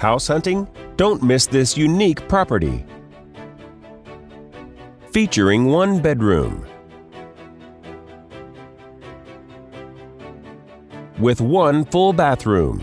House hunting? Don't miss this unique property. Featuring one bedroom with one full bathroom.